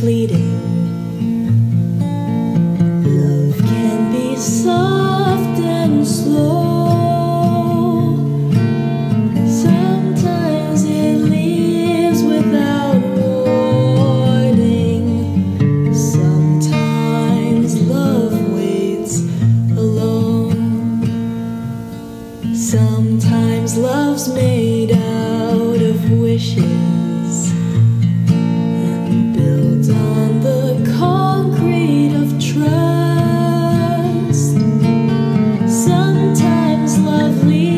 fleeting. please.